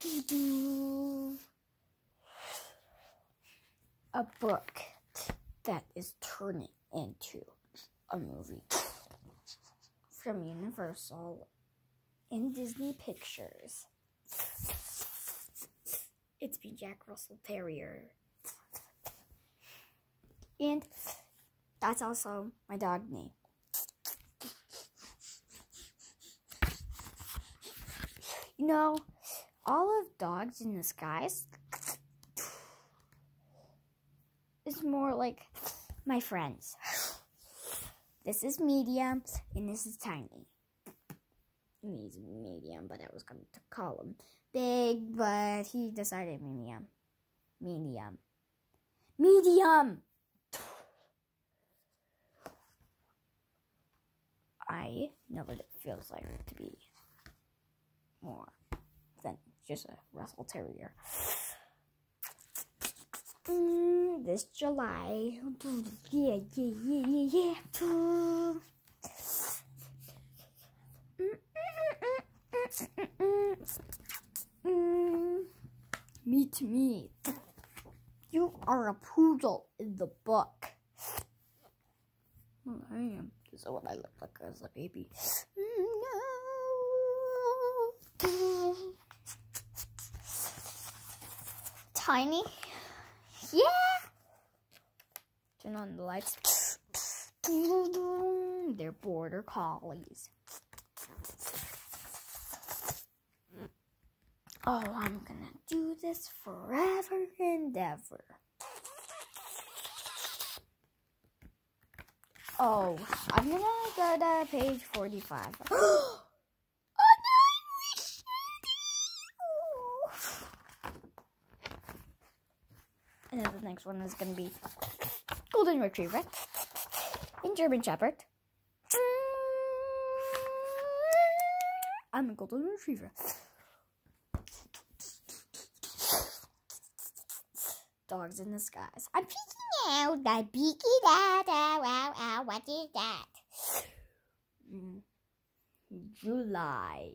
A book that is turning into a movie from Universal and Disney Pictures. It's me, Jack Russell Terrier. And that's also my dog name. You know, all of dogs in disguise is more like my friends. This is medium and this is tiny. He's medium, but I was going to call him big, but he decided medium. Medium. Medium! I know what it feels like to be more just a Russell Terrier. Mm, this July, yeah, yeah, yeah, yeah, yeah. Mm, meet me. You are a poodle in the book. Well, I am. This is what I look like as a baby. Tiny? Yeah! Turn on the lights. They're border collies. Oh, I'm gonna do this forever and ever. Oh, I'm gonna go to page 45. and then the next one is gonna be Golden Retriever and German Shepherd. I'm a Golden Retriever. Dogs in disguise. I'm peeking out. I'm peeking out. Ow, ow, ow. What is that? Mm. July.